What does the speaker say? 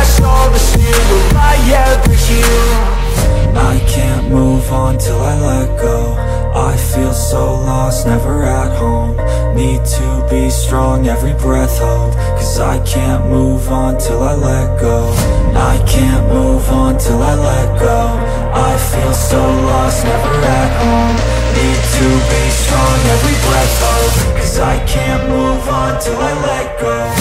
Crash all the steel, will I ever heal? I can't move on till I let go. I feel so lost, never at home. Need to be strong, every breath hold. Cause I can't move on till I let go. I can't move on till I let go. I feel so lost, never at home. Need to be strong, every breath hold. Cause I can't move on till I let go